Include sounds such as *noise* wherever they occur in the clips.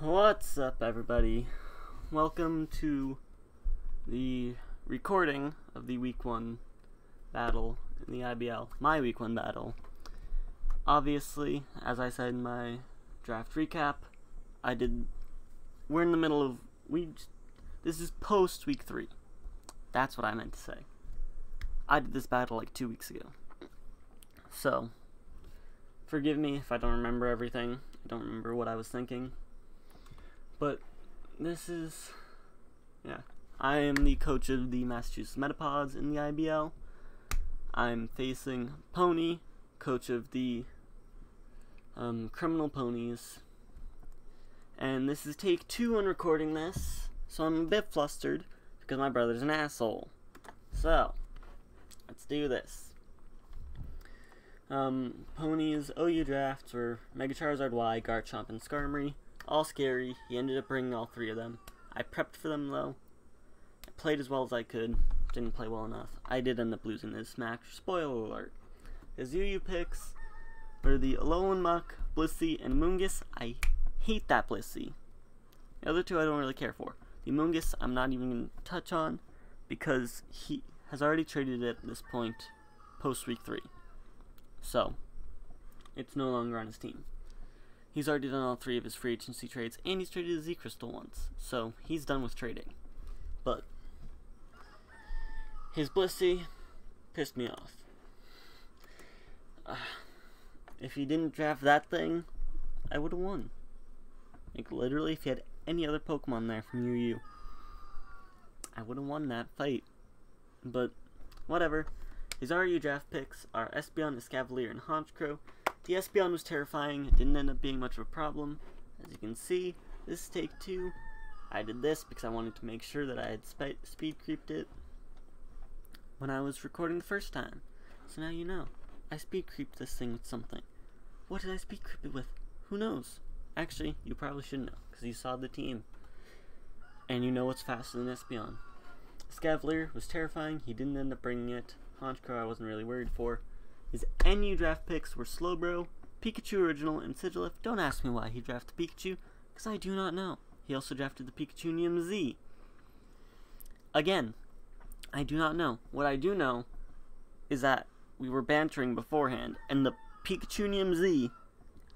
What's up, everybody? Welcome to the recording of the week one battle in the IBL, my week one battle. Obviously, as I said in my draft recap, I did. We're in the middle of we. This is post week three. That's what I meant to say. I did this battle like two weeks ago. So, forgive me if I don't remember everything. I don't remember what I was thinking. But this is, yeah. I am the coach of the Massachusetts Metapods in the IBL. I'm facing Pony, coach of the um, Criminal Ponies. And this is take two on recording this, so I'm a bit flustered because my brother's an asshole. So, let's do this. Um, Pony's OU drafts were Mega Charizard Y, Garchomp, and Skarmory all scary. He ended up bringing all three of them. I prepped for them though. I played as well as I could. Didn't play well enough. I did end up losing this match. Spoiler alert. His UU picks were the Alolan Muk, Blissey, and Moongus. I hate that Blissey. The other two I don't really care for. The Moongus I'm not even going to touch on because he has already traded it at this point post week 3. So, it's no longer on his team. He's already done all three of his free agency trades, and he's traded a Z Crystal once, so he's done with trading. But his Blissey pissed me off. Uh, if he didn't draft that thing, I would have won. Like literally, if he had any other Pokemon there from UU, I would have won that fight. But whatever. His RU draft picks are Espeon, Escavalier, and Honchkrow, the Espeon was terrifying, it didn't end up being much of a problem. As you can see, this is take two. I did this because I wanted to make sure that I had spe speed creeped it when I was recording the first time. So now you know. I speed creeped this thing with something. What did I speed creep it with? Who knows? Actually, you probably should know, because you saw the team. And you know what's faster than Espeon. Scavalier was terrifying, he didn't end up bringing it. Honchkrow I wasn't really worried for. His NU draft picks were Slowbro, Pikachu Original, and Sigilyph. Don't ask me why he drafted Pikachu, because I do not know. He also drafted the Pikachunium Z. Again, I do not know. What I do know is that we were bantering beforehand, and the Pikachunium Z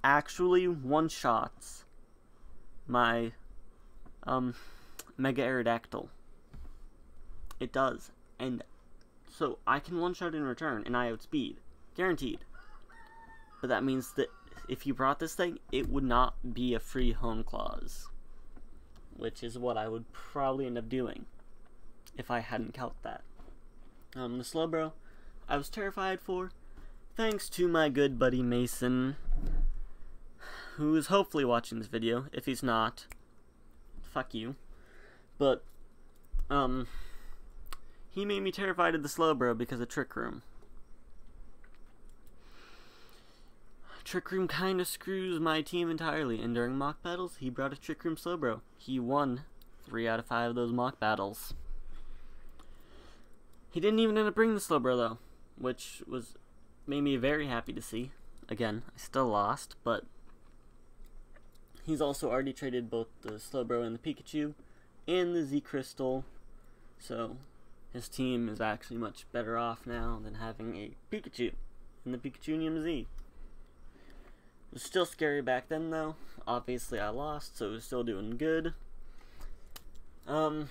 actually one-shots my um, Mega Aerodactyl. It does. And so I can one-shot in return, and I outspeed. Guaranteed. But that means that if you brought this thing, it would not be a free Hone Claws. Which is what I would probably end up doing. If I hadn't count that. Um, the Slowbro, I was terrified for. Thanks to my good buddy Mason. Who is hopefully watching this video. If he's not, fuck you. But, um, he made me terrified of the Slowbro because of Trick Room. Trick Room kind of screws my team entirely, and during mock battles, he brought a Trick Room Slowbro. He won three out of five of those mock battles. He didn't even end up bringing the Slowbro, though, which was made me very happy to see. Again, I still lost, but he's also already traded both the Slowbro and the Pikachu, and the Z Crystal, so his team is actually much better off now than having a Pikachu and the Pikachunium Z. Was still scary back then, though. Obviously, I lost, so it was still doing good. Um,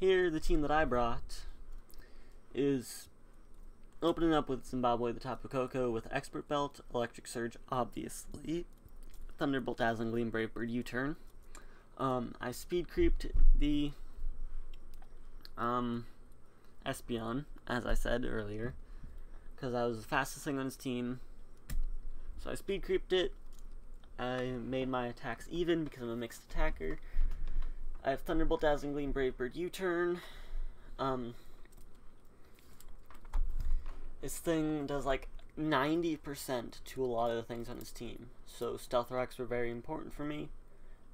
here, the team that I brought is opening up with Zimbabwe, the Tapu Koko, with Expert Belt, Electric Surge, obviously. Thunderbolt, Dazzling Gleam, Brave Bird, U-Turn. Um, I speed creeped the um, Espeon, as I said earlier, because I was the fastest thing on his team, so I speed creeped it. I made my attacks even because I'm a mixed attacker. I have Thunderbolt, Dazzling Gleam, Brave Bird, U-Turn. Um, this thing does like 90% to a lot of the things on his team. So Stealth Rocks were very important for me.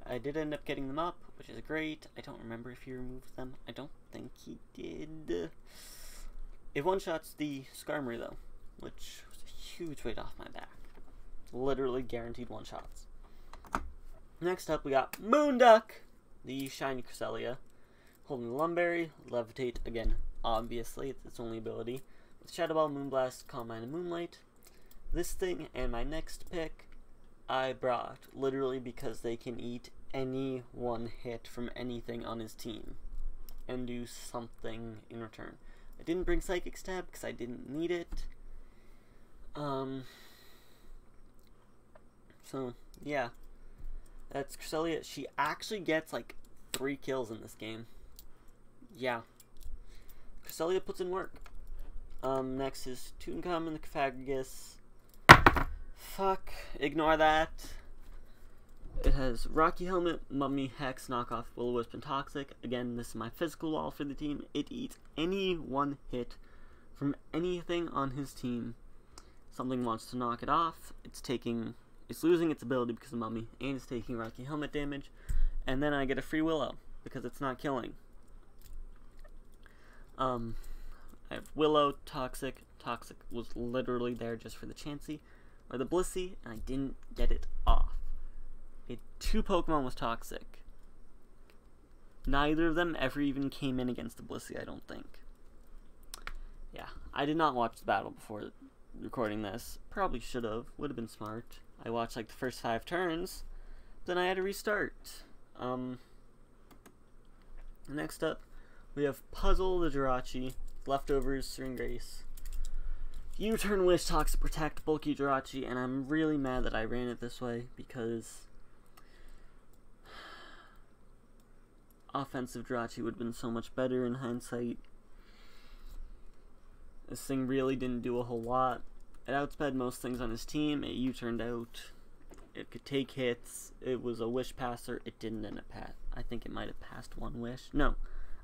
I did end up getting them up, which is great. I don't remember if he removed them. I don't think he did. It one-shots the Skarmory, though, which was a huge weight off my back literally guaranteed one shots. Next up, we got Moonduck, the shiny Cresselia. Holding the Lum Berry, Levitate, again, obviously, it's its only ability. With Shadow Ball, Moonblast, Calm Mind, and Moonlight. This thing and my next pick, I brought literally because they can eat any one hit from anything on his team and do something in return. I didn't bring Psychic Stab because I didn't need it. Um, so, yeah. That's Cresselia. She actually gets like three kills in this game. Yeah. Cresselia puts in work. Um, next is Tutankhamun and the Cofagrigus. Fuck. Ignore that. It has Rocky Helmet, Mummy, Hex, Knockoff, Will Wisp, and Toxic. Again, this is my physical wall for the team. It eats any one hit from anything on his team. Something wants to knock it off. It's taking, it's losing its ability because of Mummy, and it's taking Rocky Helmet damage. And then I get a free Willow because it's not killing. Um, I have Willow, Toxic. Toxic was literally there just for the Chansey or the Blissey, and I didn't get it off. It two Pokemon was Toxic. Neither of them ever even came in against the Blissey, I don't think. Yeah, I did not watch the battle before recording this. Probably should have. Would have been smart. I watched like the first five turns, then I had to restart. Um, next up, we have Puzzle the Jirachi, Leftovers, Serene Grace. U-turn Wish, Toxic Protect, Bulky Jirachi, and I'm really mad that I ran it this way because *sighs* offensive Jirachi would have been so much better in hindsight. This thing really didn't do a whole lot. It outsped most things on his team. It U-turned out. It could take hits. It was a wish passer. It didn't end up pass. I think it might have passed one wish. No,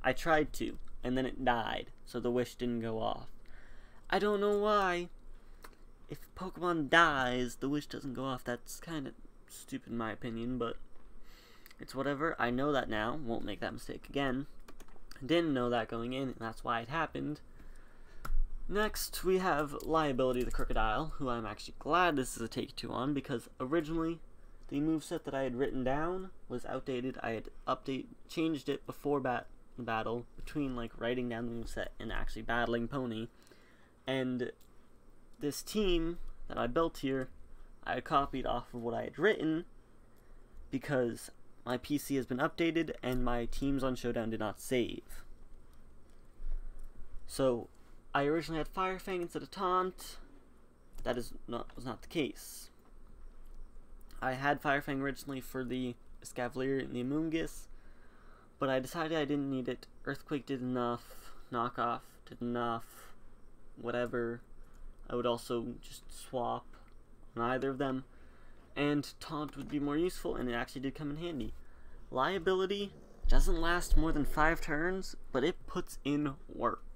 I tried to, and then it died, so the wish didn't go off. I don't know why. If Pokemon dies, the wish doesn't go off. That's kind of stupid in my opinion, but it's whatever. I know that now. Won't make that mistake again. Didn't know that going in, and that's why it happened. Next, we have Liability the Crocodile, who I'm actually glad this is a take two on, because originally the moveset that I had written down was outdated. I had update changed it before bat battle, between like writing down the moveset and actually battling Pony. And this team that I built here, I copied off of what I had written because my PC has been updated and my teams on Showdown did not save. So I originally had Firefang instead of Taunt. That is not was not the case. I had Firefang originally for the Escavalier and the Amoonguss, but I decided I didn't need it. Earthquake did enough, Knockoff did enough, whatever. I would also just swap on either of them, and Taunt would be more useful, and it actually did come in handy. Liability doesn't last more than five turns, but it puts in work.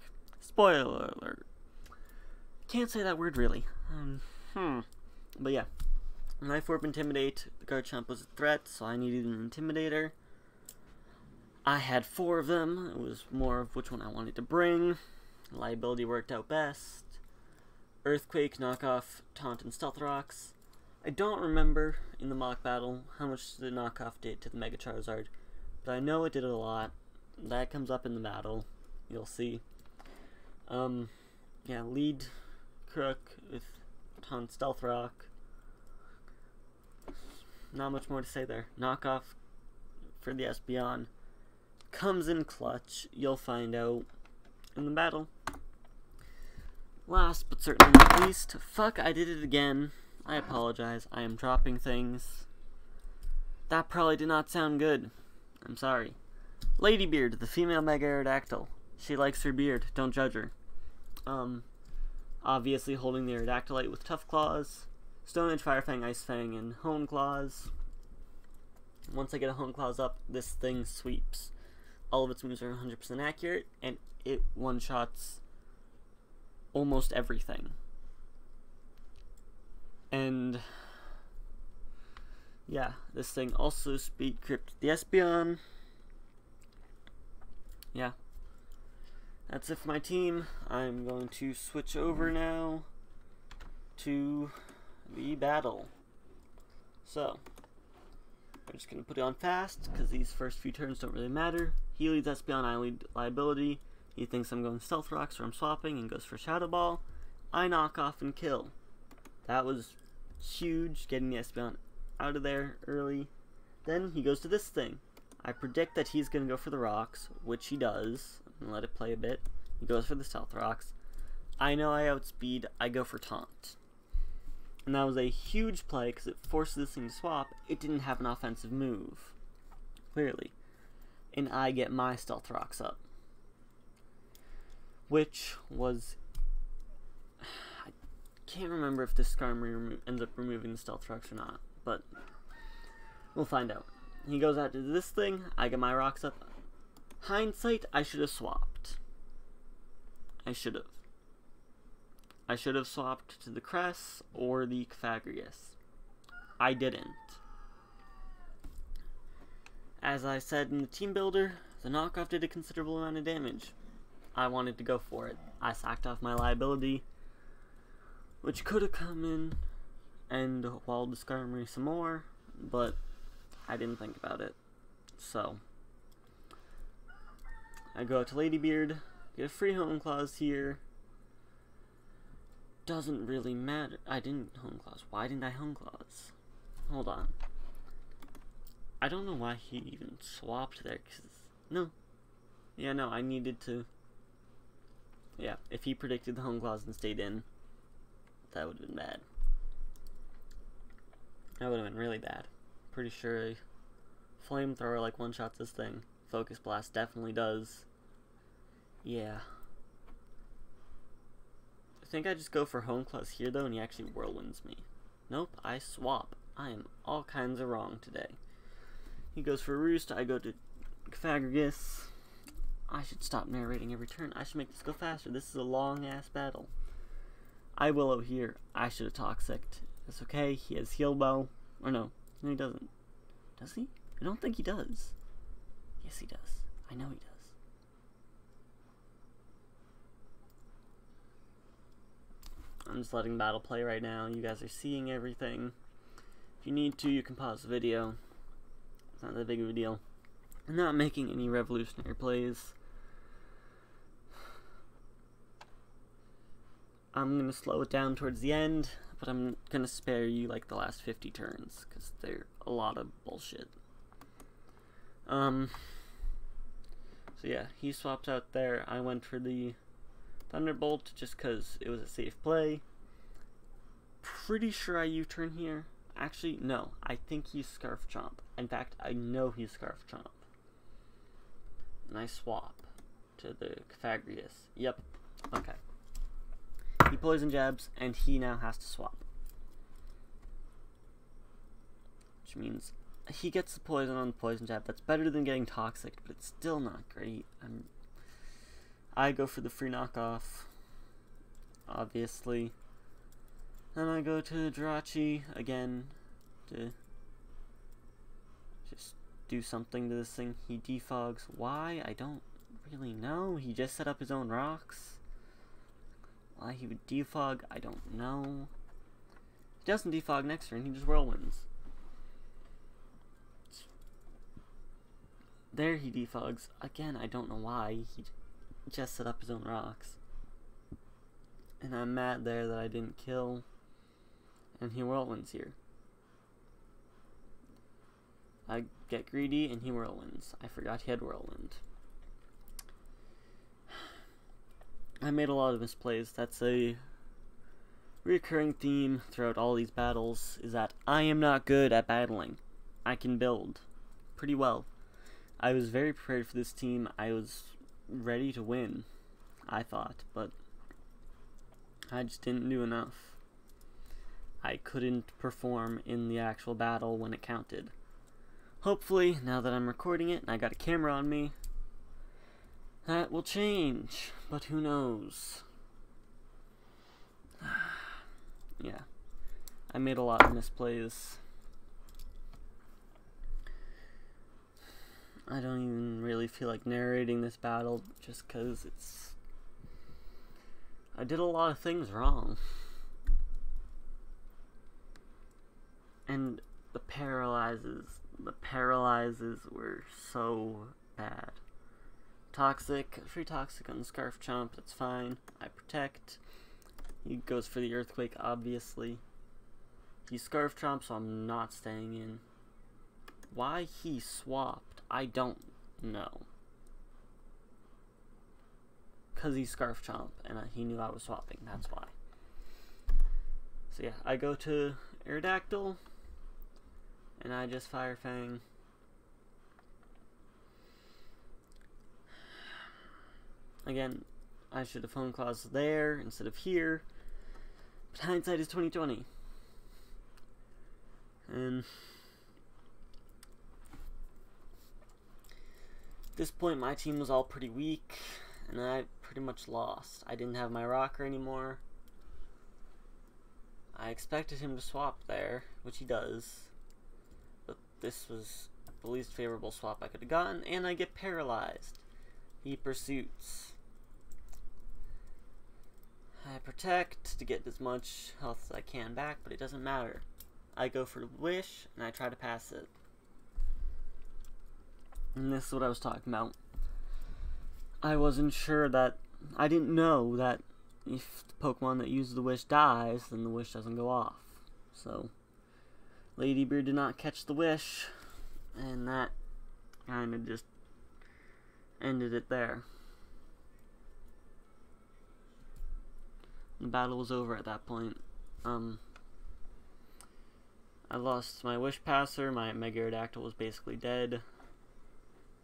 Spoiler alert. Can't say that word really. Um, hmm. But yeah. Life Orb Intimidate. The Garchomp was a threat, so I needed an Intimidator. I had four of them. It was more of which one I wanted to bring. Liability worked out best. Earthquake, Knockoff, Taunt, and Stealth Rocks. I don't remember in the mock battle how much the knockoff did to the Mega Charizard, but I know it did a lot. That comes up in the battle. You'll see. Um, yeah, lead Crook with Taunt Stealth Rock. Not much more to say there. Knockoff for the Espeon comes in clutch. You'll find out in the battle. Last but certainly not least, fuck, I did it again. I apologize. I am dropping things. That probably did not sound good. I'm sorry. Ladybeard, the female Mega Aerodactyl. She likes her beard. Don't judge her. Um, obviously holding the Aerodactylite with Tough Claws, Stone Edge, Fire Fang, Ice Fang, and Hone Claws. Once I get a Hone Claws up, this thing sweeps. All of its moves are 100% accurate, and it one-shots almost everything. And yeah, this thing also speed crypt the Espeon. Yeah. That's it for my team. I'm going to switch over mm-hmm. now to the battle. So, I'm just going to put it on fast, because these first few turns don't really matter. He leads Espeon, I lead Liability. He thinks I'm going Stealth Rocks or I'm swapping and goes for Shadow Ball. I knock off and kill. That was huge, getting the Espeon out of there early. Then he goes to this thing. I predict that he's going to go for the rocks, which he does. And let it play a bit. He goes for the stealth rocks. I know I outspeed. I go for taunt. And that was a huge play because it forces this thing to swap. It didn't have an offensive move. Clearly. And I get my stealth rocks up. Which was... *sighs* I can't remember if this Skarmory ends up removing the stealth rocks or not. But we'll find out. He goes out to this thing. I get my rocks up. Hindsight, I should have swapped. I should have. I should have swapped to the Cress or the Cofagrigus. I didn't. As I said in the team builder, the knockoff did a considerable amount of damage. I wanted to go for it. I sacked off my liability, which could have come in and walled the Skarmory some more, but I didn't think about it. So, I go out to Ladybeard, get a free Hone Claws here. Doesn't really matter. I didn't Hone Claws. Why didn't I Hone Claws? Hold on. I don't know why he even swapped there, cause... No. Yeah, no, I needed to... Yeah, if he predicted the Hone Claws and stayed in, that would have been bad. That would have been really bad pretty sure a flamethrower like one-shots this thing. Focus Blast definitely does. Yeah. I think I just go for Hone Claws here though and he actually whirlwinds me. Nope, I swap. I am all kinds of wrong today. He goes for Roost, I go to Cofagrigus. I should stop narrating every turn. I should make this go faster. This is a long ass battle. I Willow here. I should have Toxic. It's okay. He has Heal Bell. Or no, no, he doesn't. Does he? I don't think he does. Yes, he does. I know he does. I'm just letting battle play right now. You guys are seeing everything. If you need to, you can pause the video. It's not that big of a deal. I'm not making any revolutionary plays. I'm going to slow it down towards the end but I'm gonna spare you like the last 50 turns because they're a lot of bullshit. Um. So yeah, he swapped out there. I went for the Thunderbolt just because it was a safe play. Pretty sure I U-turn here. Actually, no. I think he's Scarf Chomp. In fact, I know he's Scarf Chomp. And I swap to the Cofagrigus. Yep. Okay. He poison jabs, and he now has to swap. Which means he gets the poison on the poison jab. That's better than getting toxic, but it's still not great. I'm, I go for the free knockoff, obviously. Then I go to Jirachi again to just do something to this thing. He defogs. Why? I don't really know. He just set up his own rocks. Why he would defog, I don't know. He doesn't defog next turn, he just whirlwinds. There he defogs. Again, I don't know why. He just set up his own rocks. And I'm mad there that I didn't kill. And he whirlwinds here. I get greedy and he whirlwinds. I forgot he had whirlwind. I made a lot of misplays. That's a recurring theme throughout all these battles, is that I am not good at battling. I can build pretty well. I was very prepared for this team. I was ready to win, I thought, but I just didn't do enough. I couldn't perform in the actual battle when it counted. Hopefully, now that I'm recording it and I got a camera on me, that will change, but who knows? *sighs* yeah. I made a lot of misplays. I don't even really feel like narrating this battle just because it's... I did a lot of things wrong. And the paralyzes the paralyzes were so bad. Toxic, free toxic on Scarf Chomp, that's fine. I protect. He goes for the Earthquake, obviously. He Scarf Chomp, so I'm not staying in. Why he swapped, I don't know. Because he Scarf Chomp, and he knew I was swapping, that's why. So yeah, I go to Aerodactyl, and I just Fire Fang. Again, I should have Hone Claws there instead of here. But hindsight is 2020. And at this point my team was all pretty weak and I pretty much lost. I didn't have my rocker anymore. I expected him to swap there, which he does. But this was the least favorable swap I could have gotten, and I get paralyzed. He pursuits. I protect to get as much health as I can back, but it doesn't matter. I go for the wish, and I try to pass it. And this is what I was talking about. I wasn't sure that... I didn't know that if the Pokemon that uses the wish dies, then the wish doesn't go off. So, Ladybeard did not catch the wish, and that kind of just ended it there. The battle was over at that point. Um, I lost my Wish Passer, my Mega Aerodactyl was basically dead.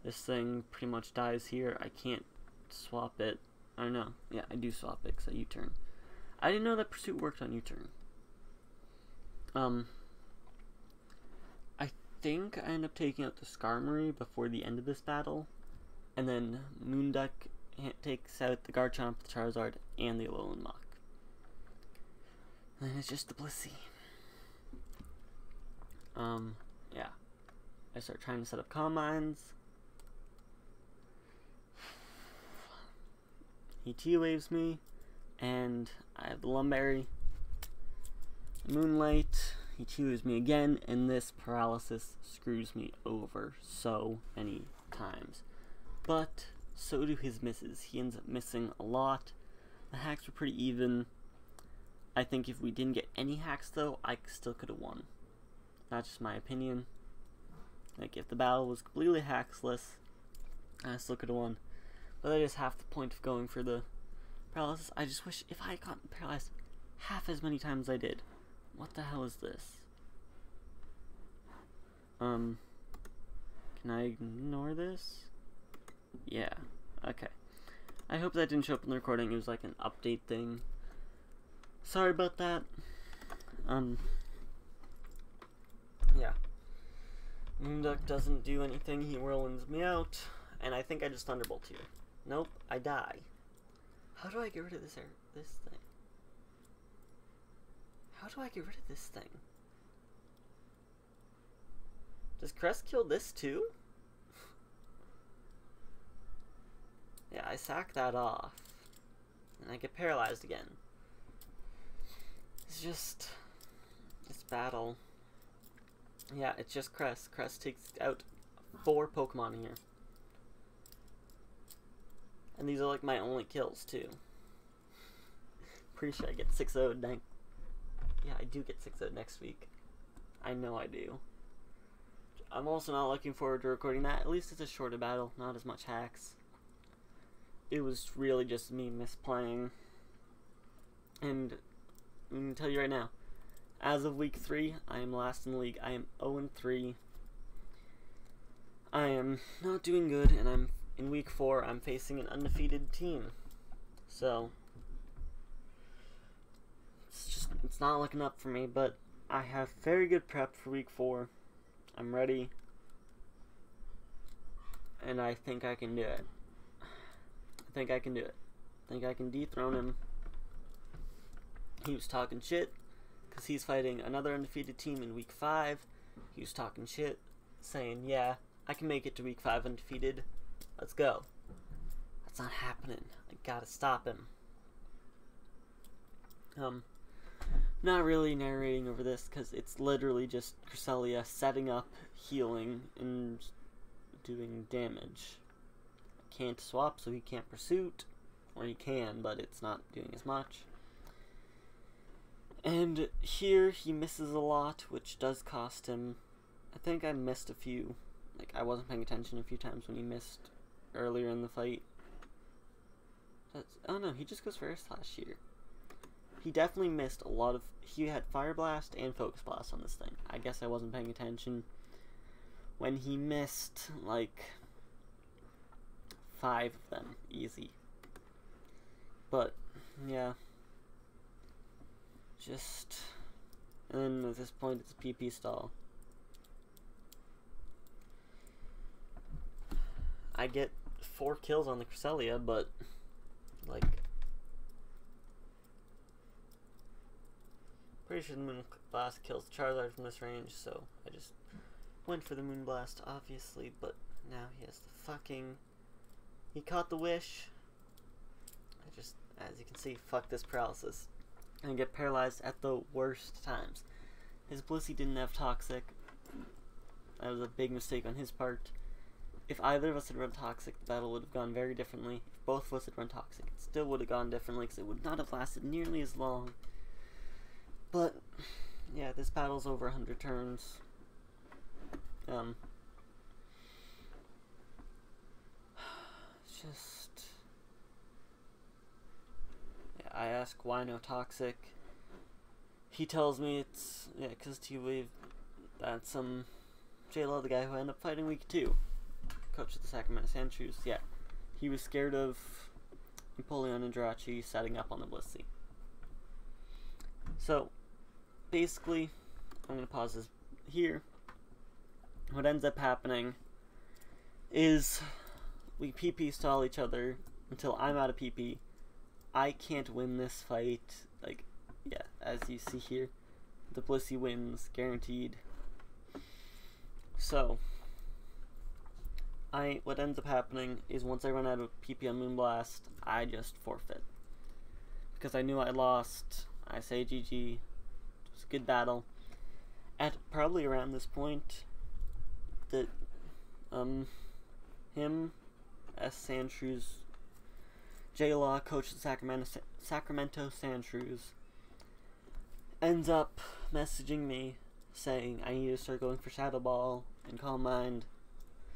This thing pretty much dies here. I can't swap it. I don't know. Yeah, I do swap it because I U-turn. I didn't know that Pursuit worked on U-turn. Um, I think I end up taking out the Skarmory before the end of this battle. And then Moonduck takes out the Garchomp, the Charizard, and the Alolan. And then it's just the Blissey. Um, yeah. I start trying to set up Calm Minds. He T-waves me, and I have the Lum Berry. Moonlight, he T-waves me again, and this paralysis screws me over so many times. But, so do his misses. He ends up missing a lot. The hacks were pretty even. I think if we didn't get any hacks, though, I still could have won. That's just my opinion. Like, if the battle was completely hacksless, I still could have won. But that is half the point of going for the paralysis. I just wish if I gotten paralyzed half as many times as I did. What the hell is this? Um, can I ignore this? Yeah, okay. I hope that didn't show up in the recording. It was like an update thing. Sorry about that. Um, yeah. Moonduck doesn't do anything. He whirlwinds me out. And I think I just Thunderbolt here. Nope, I die. How do I get rid of this air, this thing? How do I get rid of this thing? Does Crest kill this too? *laughs* yeah, I sack that off. And I get paralyzed again. It's just... This battle. Yeah, it's just Crest. Crest takes out four Pokemon here. And these are like my only kills too. Pretty sure I get 6 0 next. Yeah, I do get 6 0 next week. I know I do. I'm also not looking forward to recording that. At least it's a shorter battle, not as much hacks. It was really just me misplaying. And I'm going to tell you right now, as of week 3, I am last in the league. I am 0 3. I am not doing good, and I'm in week four, I'm facing an undefeated team. So, it's just, it's not looking up for me, but I have very good prep for week four. I'm ready. And I think I can do it. I think I can do it. I think I can dethrone him. He was talking shit because he's fighting another undefeated team in week five. He was talking shit, saying, yeah, I can make it to week five undefeated. Let's go. That's not happening. I gotta stop him. Um, not really narrating over this because it's literally just Cresselia setting up, healing, and doing damage. Can't swap, so he can't pursuit, or he can, but it's not doing as much. And here he misses a lot, which does cost him. I think I missed a few. Like, I wasn't paying attention a few times when he missed earlier in the fight. That's, oh no, he just goes Air Slash here. He definitely missed a lot of. He had Fire Blast and Focus Blast on this thing. I guess I wasn't paying attention. When he missed, like, five of them, easy. But, yeah. Just. And at this point, it's a PP stall. I get four kills on the Cresselia, but like pretty sure the Moon Blast kills Charizard from this range, so I just went for the Moon Blast, obviously, but now he has the fucking he caught the wish. I just as you can see, fuck this paralysis. And get paralyzed at the worst times. His Blissey didn't have toxic. That was a big mistake on his part. If either of us had run Toxic, the battle would have gone very differently. If both of us had run Toxic, it still would have gone differently because it would not have lasted nearly as long. But, yeah, this battle's over 100 turns. Um, *sighs* just... Yeah, I ask why no Toxic. He tells me it's, yeah, because T-Wave, that's, um, J-Lo, the guy who ended up fighting week two coach of the Sacramento Sandshrews, yeah, he was scared of Empoleon and Jirachi setting up on the Blissey. So, basically, I'm going to pause this here. What ends up happening is we PP stall each other until I'm out of PP. I can't win this fight. Like, yeah, as you see here, the Blissey wins, guaranteed. So, I what ends up happening is once I run out of PP on Moonblast, I just forfeit. Because I knew I lost, I say GG. It was a good battle. At probably around this point, that um him, S. Sandshrews, J Law, coach of Sacramento Sacramento Sandshrews, ends up messaging me saying I need to start going for Shadow Ball and Calm Mind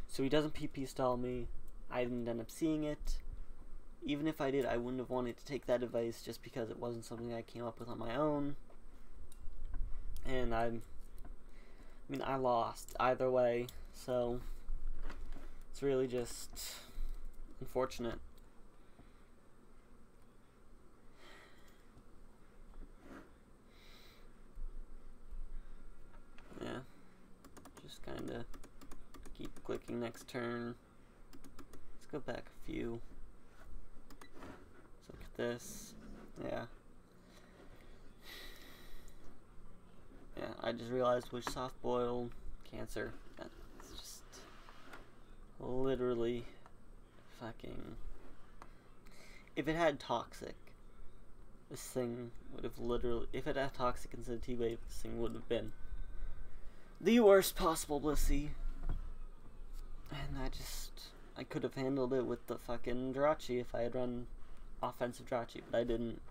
so he doesn't PP stall me. I didn't end up seeing it. Even if I did, I wouldn't have wanted to take that advice just because it wasn't something I came up with on my own. And I, I mean, I lost either way, so it's really just unfortunate. Yeah, just kind of keep clicking next turn. Let's go back a few. Let's look at this. Yeah. Yeah, I just realized which soft boiled cancer. That's just literally fucking. If it had toxic, this thing would have literally. If it had toxic instead of T Wave, this thing would have been the worst possible Blissey. And I just, I could have handled it with the fucking Jirachi if I had run offensive Jirachi, but I didn't.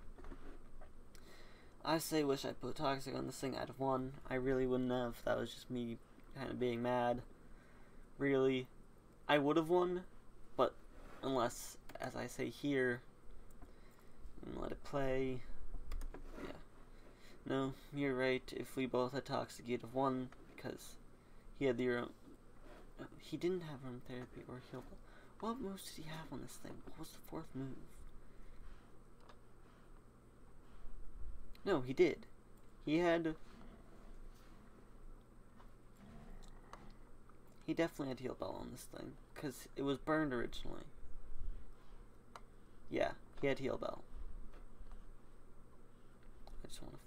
I say wish I put Toxic on this thing, I'd have won. I really wouldn't have. That was just me kind of being mad. Really, I would have won, but unless, as I say here, let it play. Yeah. No, you're right. If we both had Toxic, you'd have won, because he had the he didn't have room therapy or heal. What moves did he have on this thing? What was the fourth move? No, he did. He had. He definitely had heal bell on this thing because it was burned originally. Yeah, he had heal bell. I just want to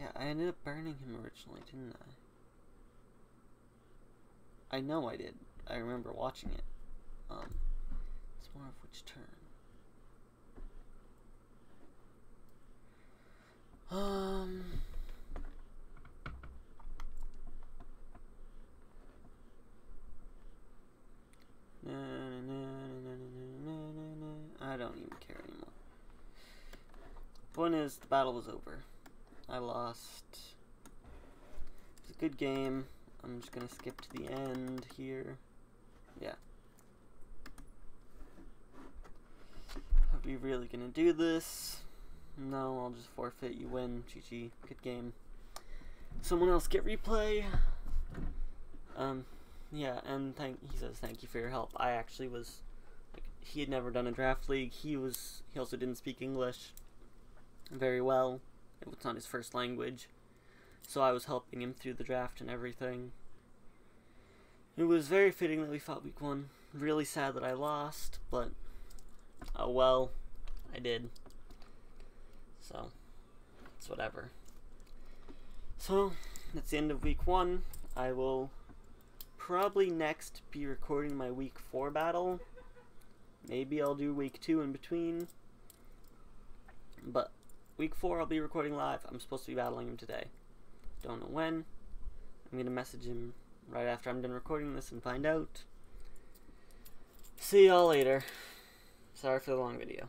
Yeah, I ended up burning him originally, didn't I? I know I did. I remember watching it. Um, it's more of which turn. Um. I don't even Point is, the battle was over. I lost. It was a good game. I'm just gonna skip to the end here. Yeah. Are we really gonna do this? No, I'll just forfeit. You win. GG. Good game. Someone else get replay. Um, yeah, and thank. He says thank you for your help. I actually was. Like, he had never done a draft league. He was. He also didn't speak English very well. It was not his first language. So I was helping him through the draft and everything. It was very fitting that we fought week one. Really sad that I lost, but oh well, I did. So, it's whatever. So, that's the end of week one. I will probably next be recording my week four battle. Maybe I'll do week two in between. But week four, I'll be recording live. I'm supposed to be battling him today. Don't know when. I'm gonna message him right after I'm done recording this and find out. See y'all later. Sorry for the long video.